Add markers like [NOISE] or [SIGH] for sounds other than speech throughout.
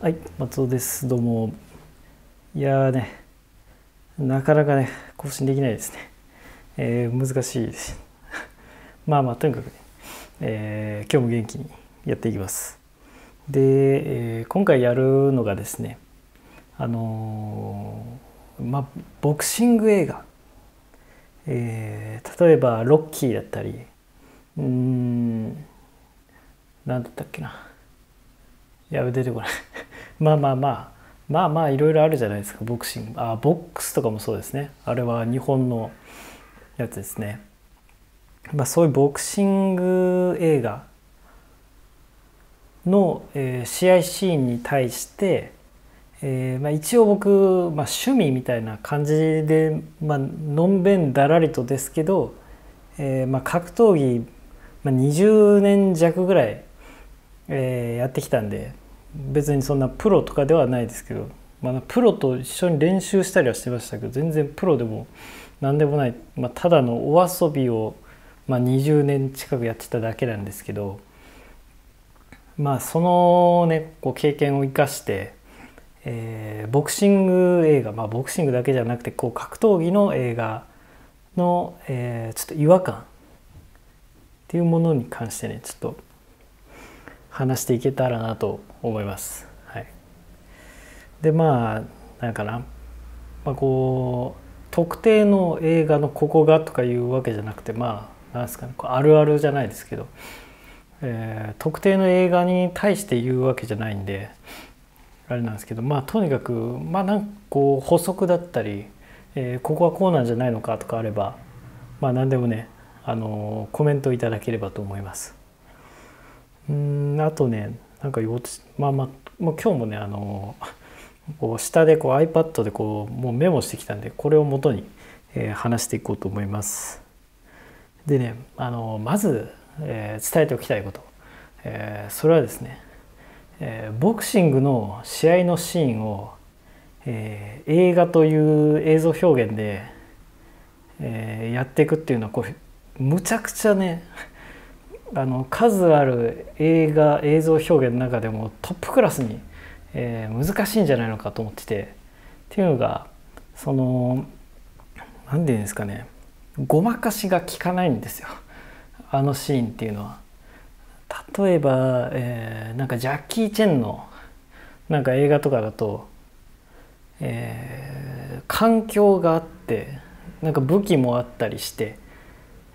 はい、松尾です。どうも。いやーね、なかなかね、更新できないですね。えー難しいです。[LAUGHS] まあまあ、とにかくね、えー今日も元気にやっていきます。で、えー今回やるのがですね、あのまあ、ボクシング映画。えー例えば、ロッキーだったり、うーん、なんだったっけな。やべ出てこない [LAUGHS] まあまあまあまあまあいろいろあるじゃないですかボクシング。あボックスとかもそうですね。あれは日本のやつですね。まあそういうボクシング映画の、えー試合シーンに対して、えーまあ、一応僕、まあ、趣味みたいな感じで、まあのんべんだらりとですけど、えーまあ、格闘技、まあ、20年弱ぐらいえーやってきたんで別にそんなプロとかではないですけど、まあ、プロと一緒に練習したりはしてましたけど全然プロでも何でもない、まあ、ただのお遊びを、まあ、20年近くやってただけなんですけどまあそのねこう経験を生かして、えーボクシング映画まあボクシングだけじゃなくてこう格闘技の映画の、えーちょっと違和感っていうものに関してねちょっと話していけたらなと思います。はい、でまあなんかな、まあ、こう特定の映画のここがとかいうわけじゃなくてまあなんですかね。あるあるじゃないですけど、えー特定の映画に対して言うわけじゃないんであれなんですけど。まあとにかくまあなんかこう補足だったり、えーここはこうなんじゃないのかとかあればまあ何でもねあのコメントいただければと思います。うんあとねなんか言おうとしまあまあもう今日もねあのこう下でこう iPad でこうもうメモしてきたんでこれを元に、えー話していこうと思います。でねあのまず、えー伝えておきたいこと、えーそれはですね、えーボクシングの試合のシーンを、えー映画という映像表現で、えーやっていくっていうのはこうむちゃくちゃねあの数ある映画映像表現の中でもトップクラスに、えー難しいんじゃないのかと思っててっていうのがその何て言うんですかねごまかしが効かないんですよあのシーンっていうのは。例えば、えーなんかジャッキー・チェンのなんか映画とかだと、えー環境があってなんか武器もあったりして。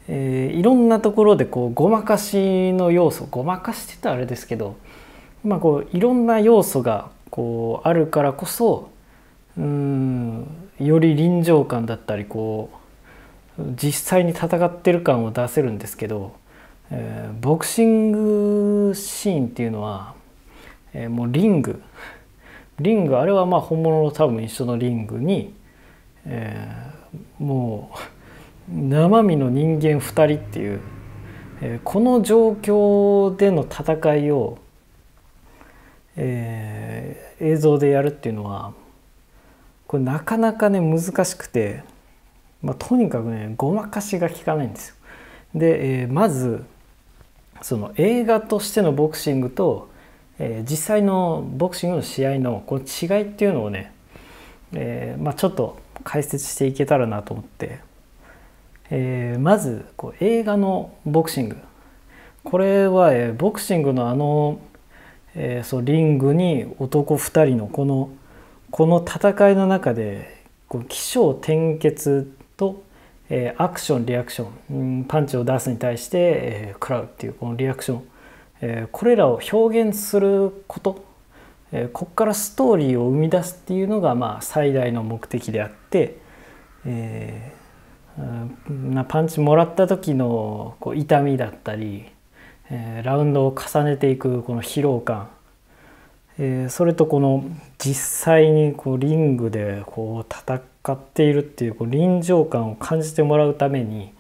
えーいろんなところでこうごまかしの要素ごまかしてたらあれですけど、まあ、こういろんな要素がこうあるからこそうんより臨場感だったりこう実際に戦ってる感を出せるんですけど、えーボクシングシーンっていうのは、えーもうリング。リングあれはまあ本物の多分一緒のリングに、えーもう生身の人間2人っていう、えーこの状況での戦いを、えー映像でやるっていうのはこれなかなかね難しくて、まあ、とにかくねごまかしが効かないんですよ。で、えーまずその映画としてのボクシングと、えー実際のボクシングの試合のこの違いっていうのをね、えーまあ、ちょっと解説していけたらなと思って。えーまずこう映画のボクシング。これは、えーボクシングのあの、えーそうリングに男2人のこのこの戦いの中でこう起承転結と、えーアクションリアクション、うんパンチを出すに対して、えー食らうっていうこのリアクション、えーこれらを表現すること、えーここからストーリーを生み出すっていうのが、まあ、最大の目的であって、えーパンチもらった時のこう痛みだったり、えーラウンドを重ねていくこの疲労感、えーそれとこの実際にこうリングでこう戦っているっていうこう臨場感を感じてもらうために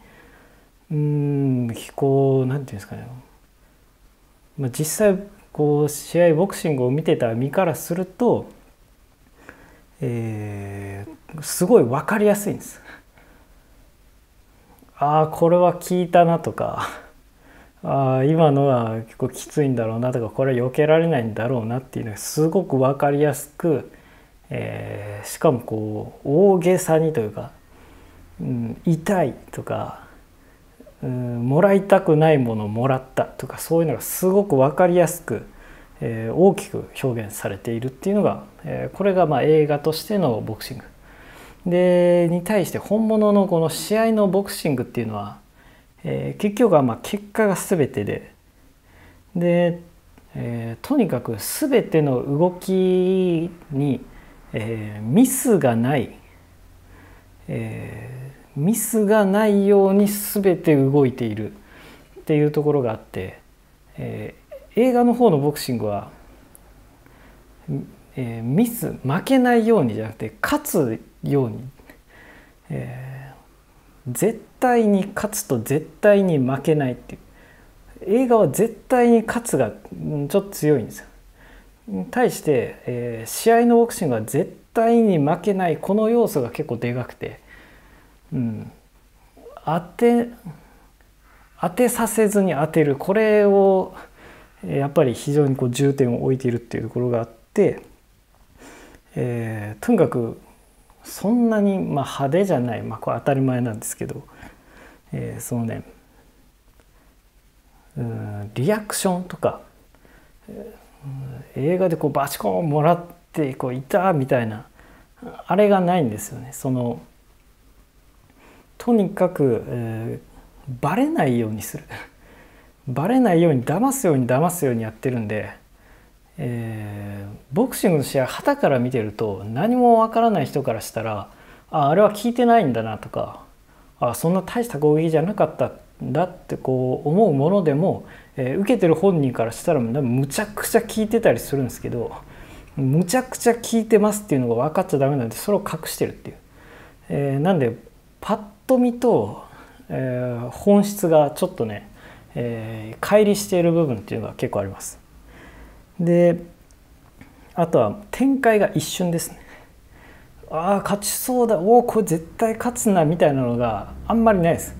うんこうなんていうんですかね、まあ、実際こう試合ボクシングを見てた身からすると、えーすごい分かりやすいんです。ああこれは聞いたなとか [LAUGHS] あ今のは結構きついんだろうなとかこれは避けられないんだろうなっていうのがすごく分かりやすく、えー、しかもこう大げさにというか、うん、痛いとか、うん、もらいたくないものをもらったとかそういうのがすごく分かりやすく、えー、大きく表現されているっていうのが、えー、これがまあ映画としてのボクシング。でに対して本物のこの試合のボクシングっていうのはえー、結局はまあ結果が全てでで、えー、とにかく全ての動きに、えー、ミスがない、えー、ミスがないように全て動いているっていうところがあって、えー、映画の方のボクシングは、えー、ミス負けないようにじゃなくて勝つように、えー絶対に勝つと絶対に負けないっていう。映画は絶対に勝つがちょっと強いんですよ。対して、えー、試合のボクシングは絶対に負けない。この要素が結構でかくて、うん、当て当てさせずに当てる。これをやっぱり非常にこう重点を置いているっていうところがあって、えー、とにかくそんなにまあ派手じゃない、まあ、これ当たり前なんですけど、えー、そのね。うんリアクションとか、えー、映画でこうバチコンもらってこういたみたいな。あれがないんですよね。そのとにかく、えー、バレないようにする。バレないように騙すように騙すようにやってるんで。えー、ボクシングの試合旗から見てると何もわからない人からしたらああれは効いてないんだなとかあそんな大した攻撃じゃなかったんだってこう思うものでも、えー、受けてる本人からしたらむちゃくちゃ効いてたりするんですけどむちゃくちゃ効いてますっていうのが分かっちゃダメなんでそれを隠してるっていう。えー、なんでパッと見と、えー、本質がちょっとね、えー、乖離している部分っていうのが結構あります。であとは展開が一瞬ですね。ああ勝ちそうだ。おおこれ絶対勝つなみたいなのがあんまりないです。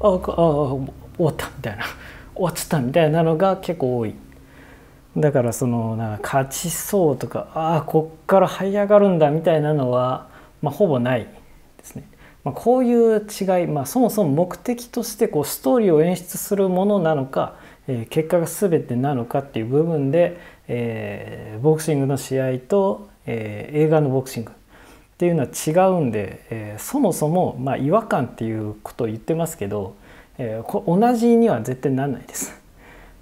ああ終わったみたいな。[LAUGHS] 終わっちゃったみたいなのが結構多い。だからそのなんか勝ちそうとかああこっから這い上がるんだみたいなのは、まあ、ほぼないですね、まあ、こういう違い、まあ、そもそも目的としてこうストーリーを演出するものなのか、えー、結果が全てなのかっていう部分でえー、ボクシングの試合と、えー、映画のボクシングっていうのは違うんで、えー、そもそも、まあ、違和感っていうことを言ってますけど、えー、同じには絶対ならないです。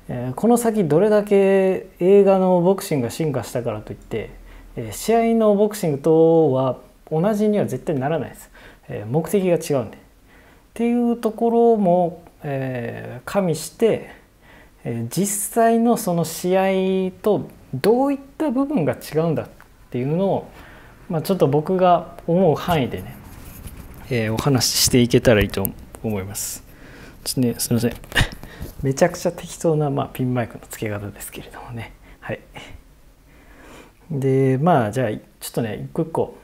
え、この先どれだけ映画のボクシングが進化したからといって、え、試合のボクシングとは同じには絶対ならないです。え、目的が違うんで。っていうところも、え、加味して、実際のその試合とどういった部分が違うんだっていうのを、まあ、ちょっと僕が思う範囲でね、えー、お話ししていけたらいいと思います。ちょっとねすいません。[LAUGHS] めちゃくちゃ適当な、まあ、ピンマイクの付け方ですけれどもね。はい。でまあじゃあちょっとね一個一個、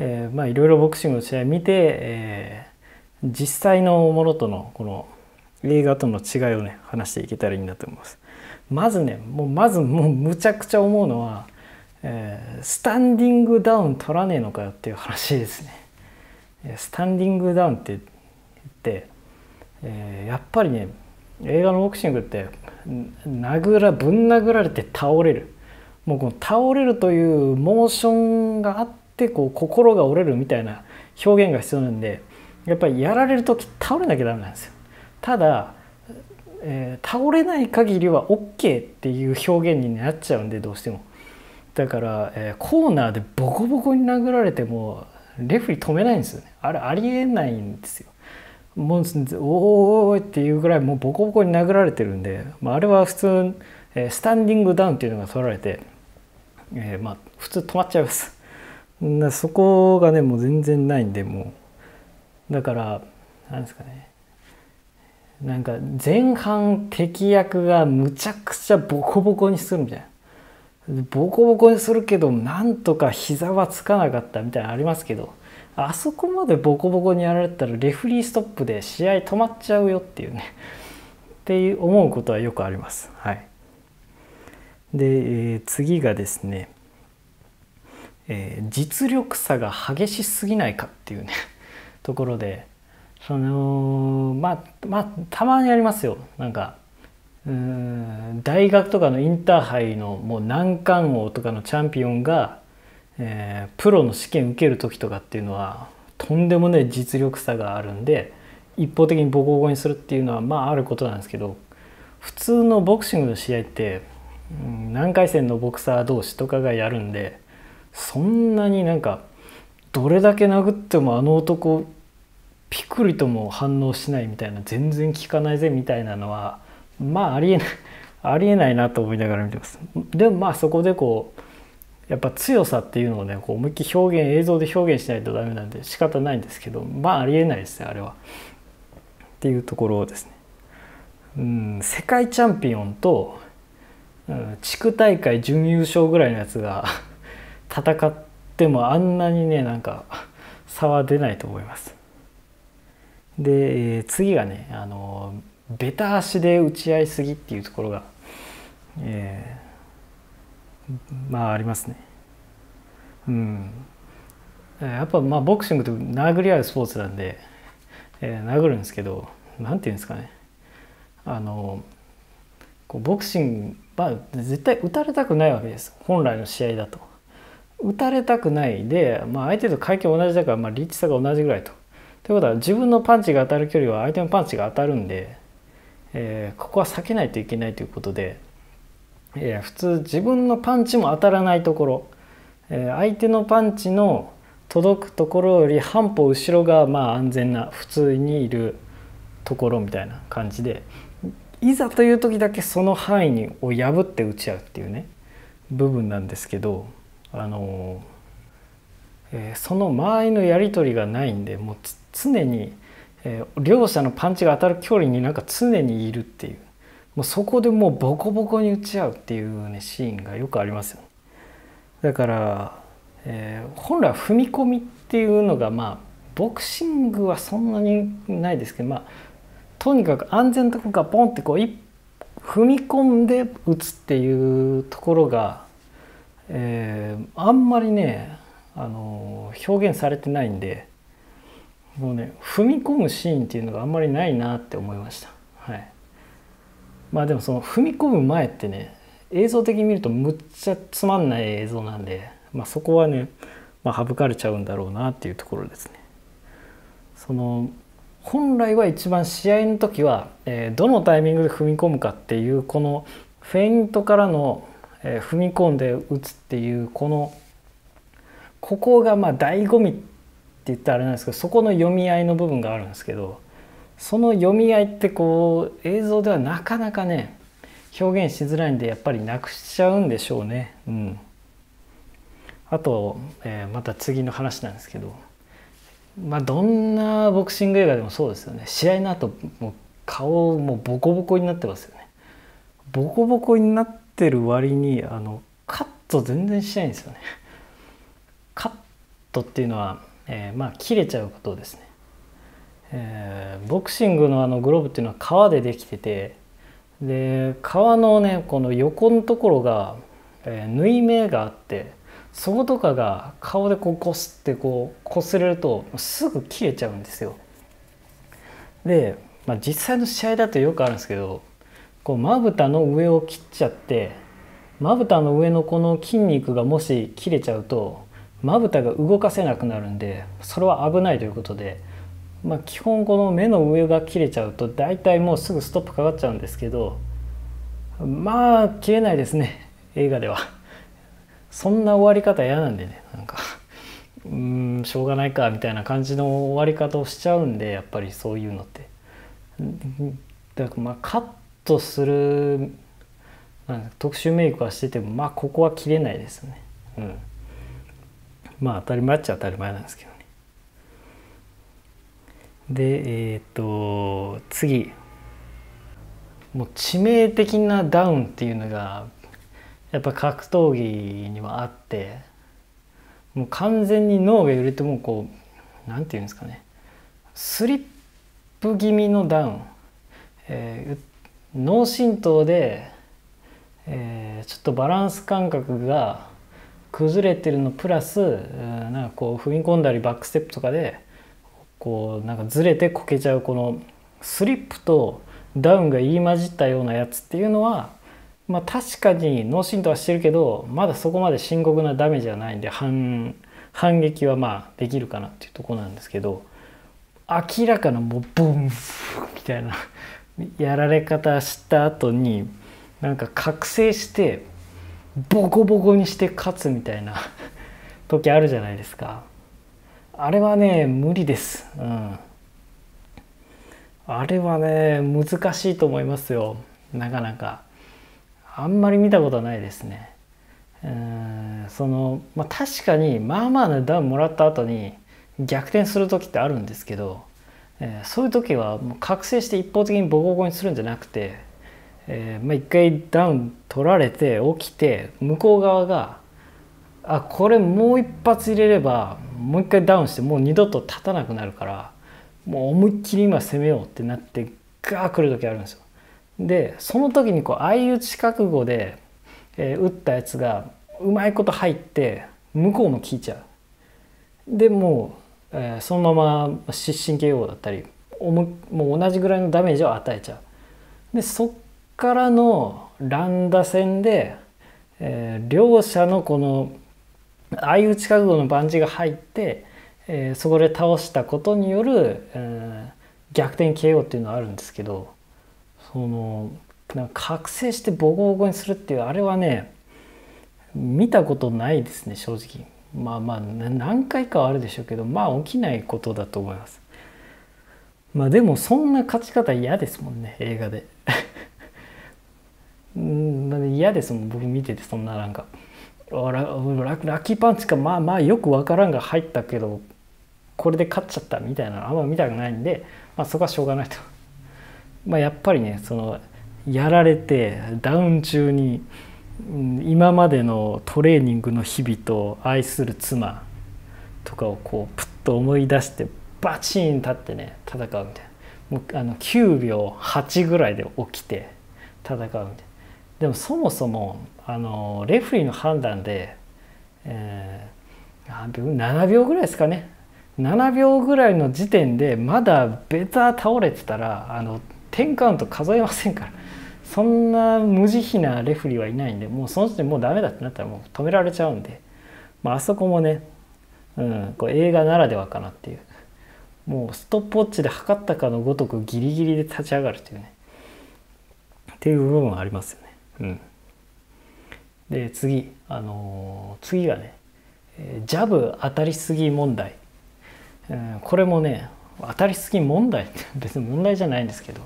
えー、まあいろいろボクシングの試合見て、えー、実際のものとのこの映画との違いをね話していけたらいいんだと思います。まずねもうまずもうむちゃくちゃ思うのは、えー、スタンディングダウン取らねえのかよっていう話ですね。スタンディングダウンって言って、えー、やっぱりね映画のボクシングって殴らぶん殴られて倒れるもうこの倒れるというモーションがあってこう心が折れるみたいな表現が必要なんでやっぱりやられる時倒れなきゃダメなんですよ。ただ、えー、倒れない限りは OK っていう表現になっちゃうんでどうしても。だから、えー、コーナーでボコボコに殴られてもレフリー止めないんですよね。あれありえないんですよ。もうおおっていうぐらいもうボコボコに殴られてるんで、まあ、あれは普通、えー、スタンディングダウンっていうのが取られて、えー、まあ普通止まっちゃいます。[LAUGHS] そこがねもう全然ないんでもう。だからなんですかね。なんか前半敵役がむちゃくちゃボコボコにするみたいな。ボコボコにするけどなんとか膝はつかなかったみたいなのありますけどあそこまでボコボコにやられたらレフリーストップで試合止まっちゃうよっていうね。って思うことはよくあります。はい、で、えー、次がですね、えー、実力差が激しすぎないかっていうねところでそのまあまあたまにありますよ。なんかうん大学とかのインターハイのもう難関王とかのチャンピオンが、えー、プロの試験受ける時とかっていうのはとんでもない実力差があるんで一方的にボコボコにするっていうのはまああることなんですけど普通のボクシングの試合って、うん、何回戦のボクサー同士とかがやるんでそんなになんかどれだけ殴ってもあの男ピクリとも反応しないみたいな全然効かないぜみたいなのはまあありえない [LAUGHS] ありえないなと思いながら見てます。でもまあそこでこうやっぱ強さっていうのをねこう思いっきり表現映像で表現しないとダメなんで仕方ないんですけどまあありえないですねあれは。っていうところですね。うん、世界チャンピオンと、うん、地区大会準優勝ぐらいのやつが [LAUGHS] 戦ってもあんなにねなんか差は出ないと思います。で次がねあのベタ足で打ち合いすぎっていうところが、えー、まあありますね。うん、やっぱまあボクシングって殴り合うスポーツなんで、えー、殴るんですけど何て言うんですかねあのこうボクシングまあ絶対打たれたくないわけです本来の試合だと。打たれたくないで、まあ、相手と階級同じだから、まあ、リッチさが同じぐらいと。ということは自分のパンチが当たる距離は相手のパンチが当たるんで、えー、ここは避けないといけないということで、えー、普通自分のパンチも当たらないところ、えー、相手のパンチの届くところより半歩後ろがまあ安全な普通にいるところみたいな感じでいざという時だけその範囲を破って打ち合うっていうね部分なんですけどあの、えー、その間合いのやり取りがないんでもう常に、えー、両者のパンチが当たる距離になんか常にいるっていう。もうそこでもうボコボコに打ち合うっていうねシーンがよくありますよ、ね、だから、えー、本来踏み込みっていうのがまあボクシングはそんなにないですけどまあとにかく安全なとこからポンってこう踏み込んで打つっていうところがえー、あんまりねあの表現されてないんでもうね踏み込むシーンっていうのがあんまりないなって思いました。はい、まあでもその踏み込む前ってね映像的に見るとむっちゃつまんない映像なんで、まあ、そこはね、まあ、省かれちゃうんだろうなっていうところですね。その本来は一番試合の時は、えー、どのタイミングで踏み込むかっていうこのフェイントからのえ踏み込んで打つっていうこのここがまあ醍醐味って言ったらあれなんですけどそこの読み合いの部分があるんですけどその読み合いってこう映像ではなかなかね表現しづらいんでやっぱりなくしちゃうんでしょうね。うん、あと、えー、また次の話なんですけど、まあ、どんなボクシング映画でもそうですよね試合の後もう顔もうボコボコになってますよね。ボコボコになっってる割にあのカット全然しないんですよね。カットっていうのは、えー、まあ切れちゃうことですね。えー、ボクシングのあのグローブっていうのは革でできててで革のねこの横のところが、えー、縫い目があってそことかが顔でこうこすってこうこすれるとすぐ切れちゃうんですよ。で、まあ、実際の試合だとよくあるんですけどこうまぶたの上を切っちゃってまぶたの上のこの筋肉がもし切れちゃうとまぶたが動かせなくなるんでそれは危ないとい。うことで、まあ、基本この目の上が切れちゃうと大体もうすぐストップかかっちゃうんですけどまあ切れない。ですね映画では。そんな終わり方嫌なんでねなんかうんしょうがない。かみたい。な感じの終わり方をしちゃうんでやっぱりそうい。うのって。だからまあカッとする特殊メイクはしててもまあここは切れない。ですね。うん、まあ当たり前っちゃ当たり前なんですけどね。でえっ、と次。もう致命的なダウンっていうのがやっぱ格闘技にはあってもう完全に脳が揺れてもこうなんていうんですかね。スリップ気味のダウン、えー、脳震盪で、えー、ちょっとバランス感覚が崩れてるのプラス、なんかこう踏み込んだりバックステップとかでこうなんかずれてこけちゃうこのスリップとダウンが入り混じったようなやつっていうのはまあ確かに脳震盪はしてるけどまだそこまで深刻なダメージはないんで反反撃はまあできるかなっていうとこなんですけど明らかなもうボンみたいなやられ方した後になんか覚醒してボコボコにして勝つみたいな [LAUGHS] 時あるじゃないですか。あれはね無理です。うん。あれはね難しいと思いますよ。なかなか。あんまり見たことはないですね。うん。その、まあ、確かにまあまあなダウンもらった後に逆転する時ってあるんですけど、えー、そういう時はもう覚醒して一方的にボコボコにするんじゃなくて、えーまあ、一回ダウン取られて起きて向こう側があこれもう一発入れればもう一回ダウンしてもう二度と立たなくなるからもう思いっきり今攻めようってなってガー来る時あるんですよ。でその時にこう相打ち覚悟で、えー、打ったやつがうまいこと入って向こうも効いちゃう。でもう、えー、そのまま失神 KO だったりもう同じぐらいのダメージを与えちゃう。でそっからの乱打戦で、えー、両者のこの相打ち覚悟のバンジが入って、えー、そこで倒したことによる、えー、逆転 KO っていうのはあるんですけどそのなんか覚醒してボコボコにするっていうあれはね見たことないですね正直。まあまあ何回かはあるでしょうけどまあ起きないことだと思います。まあでもそんな勝ち方嫌ですもんね映画で。[LAUGHS] うん嫌ですもん僕見ててそんななんか。ララッキーパンチかまあまあよく分からんが入ったけどこれで勝っちゃったみたいなあんま見たくないんで、まあ、そこはしょうがないと。[LAUGHS] まあ、やっぱりねそのやられてダウン中に今までのトレーニングの日々と愛する妻とかをこうプッと思い出してバチン立ってね戦うみたいな。もうあの9秒8ぐらいで起きて戦うみたいな。でもそもそもあのレフリーの判断で、えー、7秒ぐらいですかね。7秒ぐらいの時点でまだベタ倒れてたらあの10カウント数えませんから。そんな無慈悲なレフリーはいないんでもうその時点もうダメだってなったらもう止められちゃうんで、まあ、あそこもね、うん、こう映画ならではかなっていう。もうストップウォッチで測ったかのごとくギリギリで立ち上がるっていうね。っていう部分はありますよね。うん、で次あのー、次がねジャブ当たりすぎ問題、うん、これもね当たりすぎ問題って [LAUGHS] 別に問題じゃないんですけど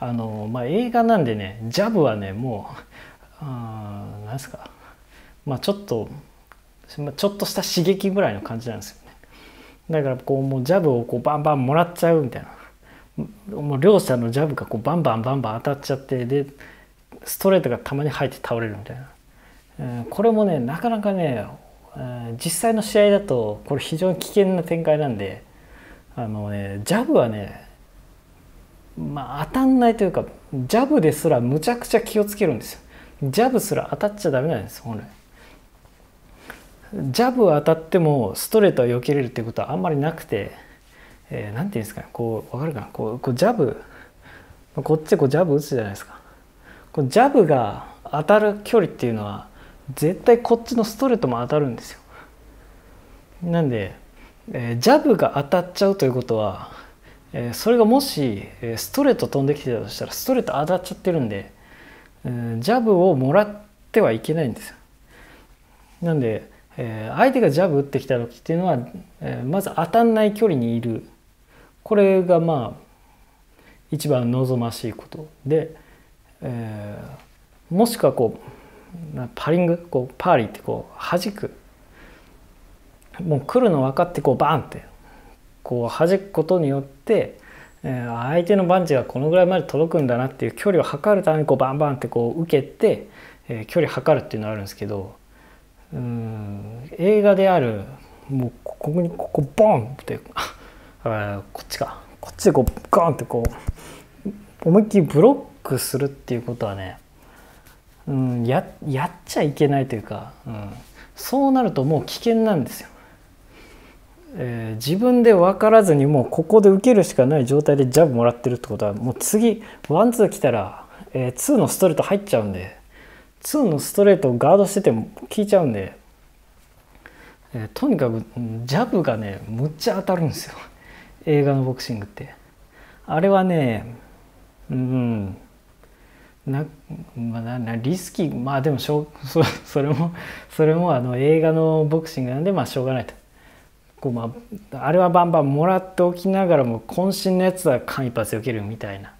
あのまあ映画なんでねジャブはねもう何ですか。まあちょっとちょっとした刺激ぐらいの感じなんですよね。だからこうもうジャブをこうバンバンもらっちゃうみたいな。もう両者のジャブがこうバンバンバンバン当たっちゃってでストレートがたまに入って倒れるみたいな、えー、これもねなかなかね、えー、実際の試合だとこれ非常に危険な展開なんであのねジャブはねまあ当たんないというかジャブですらむちゃくちゃ気をつけるんですよ。ジャブすら当たっちゃダメなんです本来。ジャブは当たってもストレートは避けれるっていうことはあんまりなくて何、えー、て言うんですかねこう分かるかなこうこうジャブこっちこうジャブ打つじゃないですか。ジャブが当たる距離っていうのは絶対こっちのストレートも当たるんですよなんでえー、ジャブが当たっちゃうということは、えー、それがもし、えストレート飛んできてたとしたらストレート当たっちゃってるんで、えー、ジャブをもらってはいけないんですよ。なんで、え相手がジャブ打ってきた時っていうのは、えまず当たんない距離にいるこれがまあ一番望ましいことで、えもしくはこうパリングこうパーリーってこう弾く。もう来るの分かってこうバンってこう弾くことによって、えー、相手のバンチがこのぐらいまで届くんだなっていう距離を測るためにこうバンバンってこう受けて、えー、距離測るっていうのがあるんですけどうん映画であるもうここにここボンってあこっちか。こっちでこうガンってこう思いっきりブロックするっていうことはね、うん、ややっちゃいけないというか、うん、そうなるともう危険なんですよ。えー、自分で分からずにもうここで受けるしかない状態でジャブもらってるってことはもう次ワンツー来たら、えー、2のストレート入っちゃうんで2のストレートをガードしてても効いちゃうんで、えー、とにかくジャブがねむっちゃ当たるんですよ映画のボクシングってあれはねうんなまあ、なリスキーまあでもしょそそれもそれもあの映画のボクシングなんでまあしょうがないと。こう、まあ、あれはバンバンもらっておきながらも渾身のやつは間一髪受けるみたいな、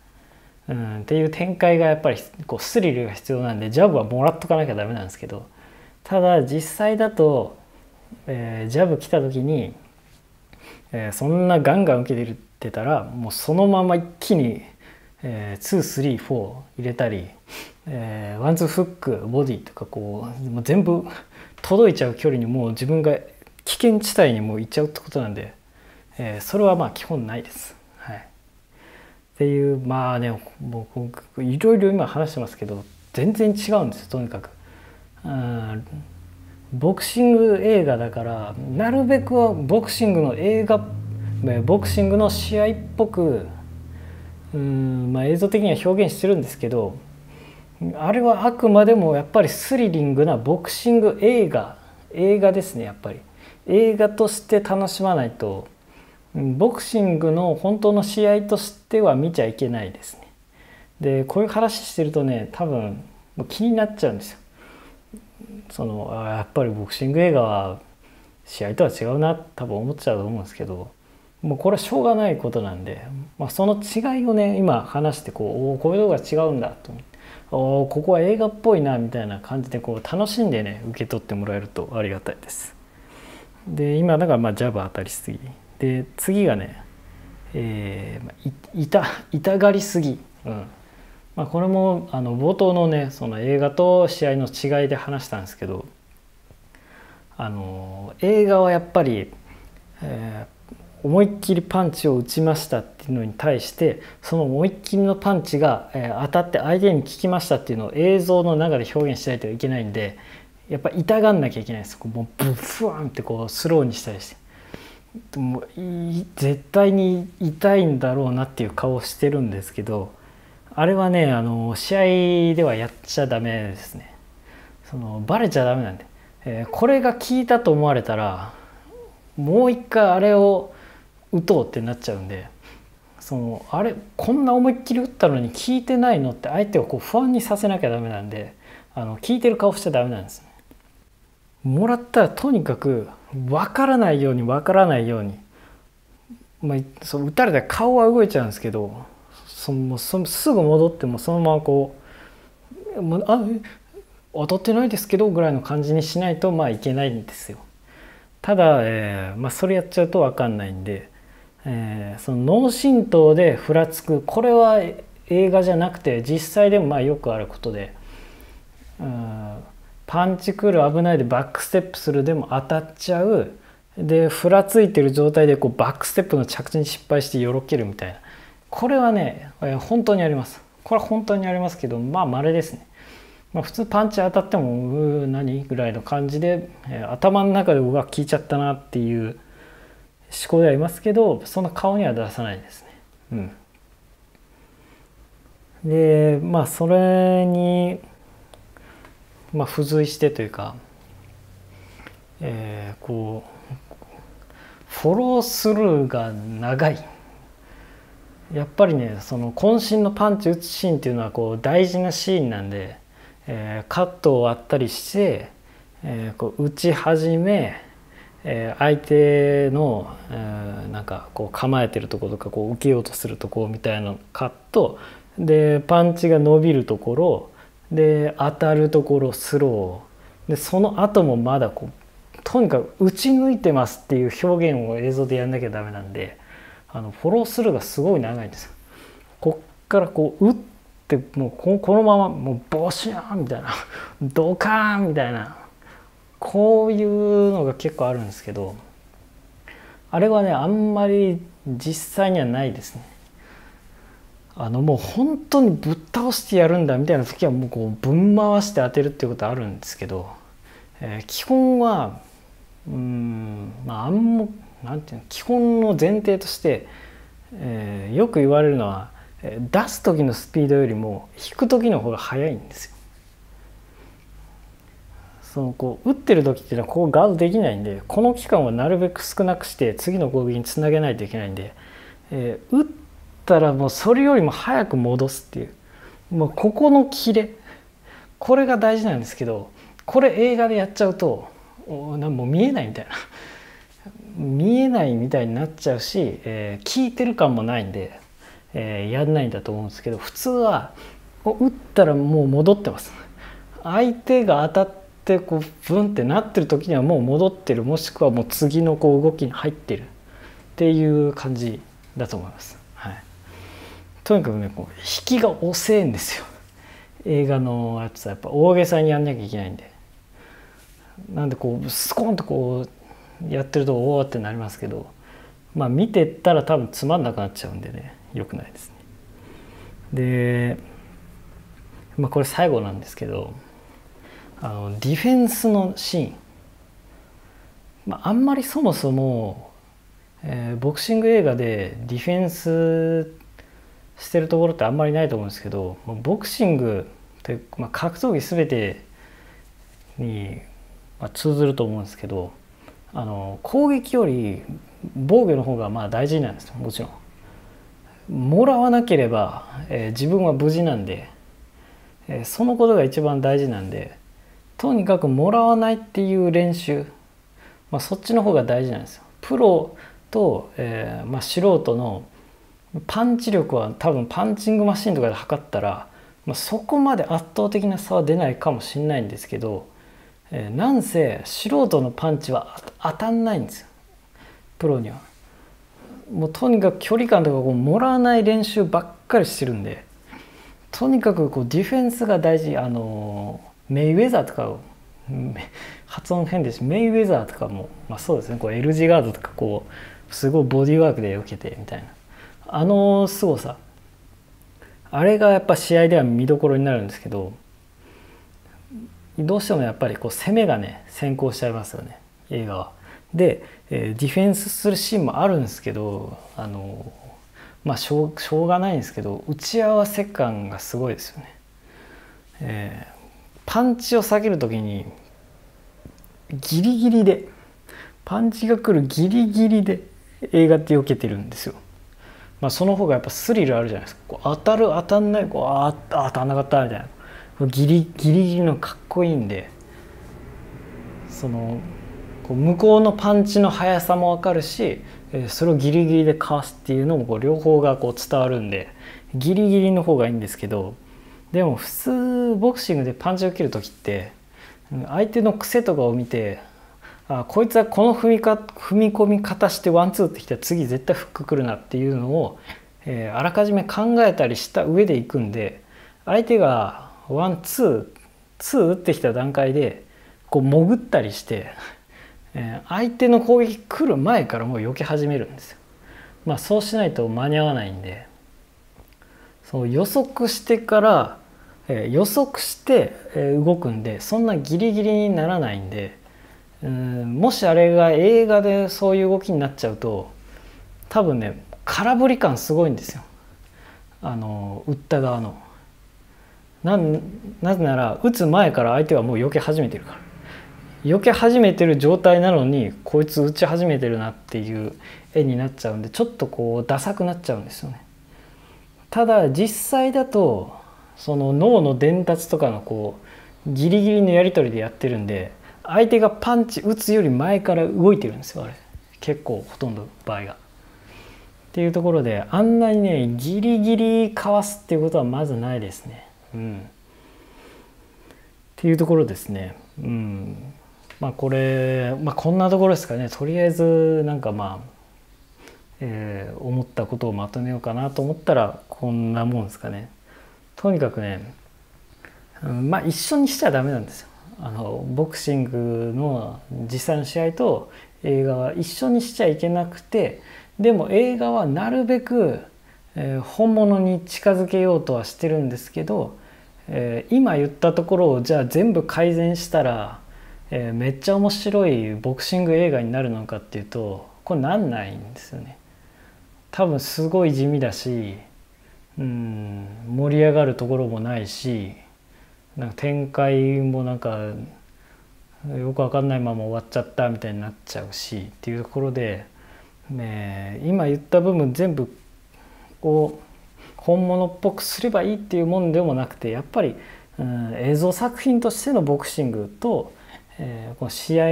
うん、っていう展開がやっぱりこうスリルが必要なんでジャブはもらっとかなきゃダメなんですけど。ただ実際だと、えー、ジャブ来た時にえー、そんなガンガン受けてるってたらもうそのまま一気に、えー、234入れたり、えー、ワンツーフックボディとかこうもう全部 [LAUGHS] 届いちゃう距離にもう自分が危険地帯にもう行っちゃうってことなんで、えー、それはまあ基本ないです。はい、っていうまあねもういろいろ今話してますけど全然違うんですとにかく。ボクシング映画だからなるべくはボクシングの映画ボクシングの試合っぽくうん、まあ、映像的には表現してるんですけどあれはあくまでもやっぱりスリリングなボクシング映画映画ですねやっぱり。映画として楽しまないとボクシングの本当の試合としては見ちゃいけないですね。でこういう話してるとね多分もう気になっちゃうんですよ。そのやっぱりボクシング映画は試合とは違うな多分思っちゃうと思うんですけどもうこれはしょうがないことなんで、まあ、その違いをね今話してこうおおこういうのが違うんだと思っておここは映画っぽいなみたいな感じでこう楽しんでね受け取ってもらえるとありがたいです。で今だからまあジャブ当たりすぎ。で次がね、えー、痛痛がりすぎ、うん。まあ、これもあの冒頭のねその映画と試合の違いで話したんですけどあの映画はやっぱり、えー、思いっきりパンチを打ちましたっていうのに対してその思いっきりのパンチが、当たって相手に効きましたっていうのを映像の中で表現しないといけないんでやっぱ痛がんなきゃいけないです。もうブフワンってこうスローにしたりして。もう絶対に痛いんだろうなっていう顔をしてるんですけどあれはねあの試合ではやっちゃダメですね。そのバレちゃダメなんで、えー、これが効いたと思われたらもう一回あれを打とうってなっちゃうんでそのあれこんな思いっきり打ったのに効いてないのって相手をこう不安にさせなきゃダメなんであの効いてる顔しちゃダメなんですね。もらったらとにかく分からないように分からないように、まあ、そう打たれたら顔は動いちゃうんですけどそのそすぐ戻ってもそのままこう「あ当たってないですけど」ぐらいの感じにしないとまあいけないんですよ。ただ、えーまあ、それやっちゃうと分かんないんで、えー、その脳震盪でふらつく。これは映画じゃなくて実際でもまあよくあることで。パンチクール危ないでバックステップするでも当たっちゃう。でふらついてる状態でこうバックステップの着地に失敗してよろけるみたいな。これはね本当にあります。これは本当にありますけどまあ稀ですね、まあ、普通パンチ当たってもう何ぐらいの感じで、えー、頭の中でうわ効いちゃったなっていう思考ではいますけどその顔には出さないですね。うん。でまあそれにまあ付随してというかえー、こうフォロースルーが長い。やっぱりねその渾身のパンチ打つシーンっていうのはこう大事なシーンなんで、えー、カットを割ったりして、えー、こう打ち始め、えー、相手の、えー、なんかこう構えてるところとかこう受けようとするところみたいなカットでパンチが伸びるところで当たるところスローでその後もまだこうとにかく打ち抜いてますっていう表現を映像でやんなきゃダメなんで。あのフォロースルーがすごい長いんですよ。こっからこう打ってもうこのままもうボシャーンみたいなドカーンみたいなこういうのが結構あるんですけどあれはねあんまり実際にはないですね。あのもう本当にぶっ倒してやるんだみたいな時はもうこうぶん回して当てるっていうことあるんですけど、えー、基本はうんまああんもなんていうの基本の前提として、えー、よく言われるのは出す時のスピードよりも引く時の方が速いんですよ。そのこう打ってる時っていうのはこうガードできないんでこの期間はなるべく少なくして次の攻撃につなげないといけないんで、えー、打ったらもうそれよりも早く戻すっていう。もうここのキレこれが大事なんですけどこれ映画でやっちゃうとなもう見えないみたいな。[LAUGHS] 見えないみたいになっちゃうし、えー、聞いてる感もないんで、えー、やんないんだと思うんですけど普通は打ったらもう戻ってます。相手が当たってこうブンってなってる時にはもう戻ってるもしくはもう次のこう動きに入ってるっていう感じだと思います。はい、とにかくねこう引きが遅いんですよ映画のやつはやっぱ大げさにやんなきゃいけないんで。なんでこうスコーンとこうやってるとおおってなりますけどまあ見てったら多分つまんなくなっちゃうんでねよくないですね。で、まあ、これ最後なんですけどあのディフェンスのシーン、まあ、あんまりそもそも、えー、ボクシング映画でディフェンスしてるところってあんまりないと思うんですけどボクシングという、まあ、格闘技全てに、まあ、通ずると思うんですけどあの攻撃より防御の方がまあ大事なんですよもちろん。もらわなければ、えー、自分は無事なんで、えー、そのことが一番大事なんでとにかくもらわないっていう練習、まあ、そっちの方が大事なんですよ。プロと、えーまあ、素人のパンチ力は多分パンチングマシンとかで測ったら、まあ、そこまで圧倒的な差は出ないかもしれないんですけど、えー、なんせ素人のパンチは当たんないんですよプロには。もうとにかく距離感とかこうもらわない練習ばっかりしてるんでとにかくこうディフェンスが大事あのメイウェザーとかを発音変ですメイウェザーとかも、まあ、そうですねこう L 字ガードとかこうすごいボディーワークで受けてみたいなあの凄さあれがやっぱ試合では見どころになるんですけどどうしてもやっぱりこう攻めがね先行しちゃいますよね映画は。で、ディフェンスするシーンもあるんですけどあのまあしょうしょうがないんですけど打ち合わせ感がすごいですよね。えーパンチを下げる時にギリギリでパンチが来るギリギリで映画って避けてるんですよ。まあ、その方がやっぱスリルあるじゃないですかこう当たる当たんないこうあ当たんなかったみたいなギリギリギリのかっこいいんでそのこう向こうのパンチの速さも分かるしそれをギリギリでかわすっていうのもこう両方がこう伝わるんでギリギリの方がいいんですけどでも普通ボクシングでパンチを切る時って相手の癖とかを見てあこいつはこの踏みか踏み込み方してワンツーってきたら次絶対フック来るなっていうのを、えー、あらかじめ考えたりした上でいくんで相手がワンツーツー打ってきた段階でこう潜ったりして、えー、相手の攻撃来る前からもう避け始めるんですよ。まあそうしないと間に合わないんでそう予測してからえ、予測して、動くんでそんなギリギリにならないんでうんもしあれが映画でそういう動きになっちゃうと多分ね空振り感すごいんですよあの打った側の。なんなぜなら打つ前から相手はもう避け始めてるから避け始めてる状態なのにこいつ打ち始めてるなっていう絵になっちゃうんでちょっとこうダサくなっちゃうんですよね。ただ実際だとその脳の伝達とかのこうギリギリのやり取りでやってるんで相手がパンチ打つより前から動いてるんですよあれ結構ほとんど場合が。っていうところであんなにねギリギリかわすっていうことはまずないですね。うん、っていうところですね。うん、まあこれ、まあ、こんなところですかねとりあえずなんかまあ、えー、思ったことをまとめようかなと思ったらこんなもんですかね。とにかくね、うん、まあ一緒にしちゃダメなんですよ。あのボクシングの実際の試合と映画は一緒にしちゃいけなくてでも映画はなるべくえー、本物に近づけようとはしてるんですけど、えー、今言ったところをじゃあ全部改善したら、えー、めっちゃ面白いボクシング映画になるのかっていうとこれなんないんですよね。多分すごい地味だしうん盛り上がるところもないしなんか展開もなんかよくわかんないまま終わっちゃったみたいになっちゃうしっていうところで、ね、今言った部分全部を本物っぽくすればいいっていうもんでもなくてやっぱり、うん、映像作品としてのボクシングと、えー、この試合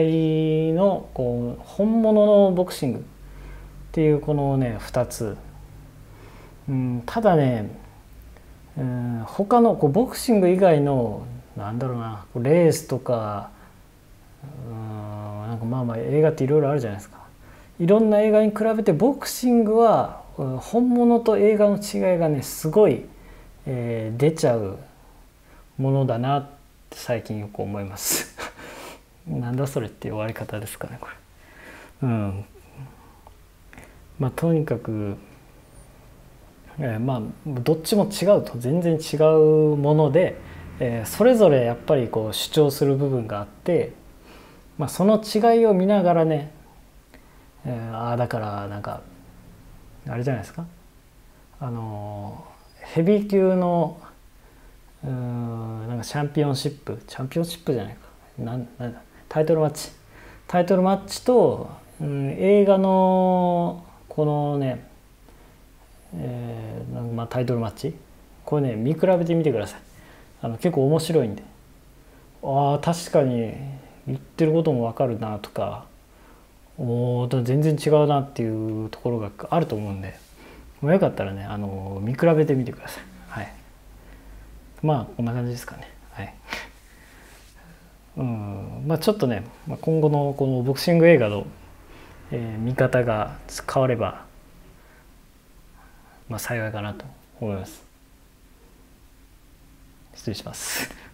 のこう本物のボクシングっていうこのね2つ、うん、ただね、うん、他のこうボクシング以外のなんだろうなレースとかうんなんかまあまあ映画っていろいろあるじゃないですか。いろんな映画に比べてボクシングは本物と映画の違いがねすごい、えー、出ちゃうものだなって最近よく思います。[LAUGHS] なんだそれって終わり方ですかねこれ。うん。まあとにかく、えー、まあどっちも違うと全然違うもので、えー、それぞれやっぱりこう主張する部分があってまあ、その違いを見ながらね、えー、ああだからなんかあれじゃないですか。あのヘビー級のうんなんかチャンピオンシップチャンピオンシップじゃないか。なんなんだタイトルマッチ。タイトルマッチと、うん、映画のこのね、えーまあ、タイトルマッチ。これね見比べてみてください。あの結構面白いんで。ああ確かに言ってることも分かるなとかお全然違うなっていうところがあると思うんで。よかったらねあの見比べてみてください。はい、まあこんな感じですかね。はい。[LAUGHS] うん。まあ、ちょっとね今後のこのボクシング映画の、えー、見方が変われば、まあ、幸いかなと思います。失礼します。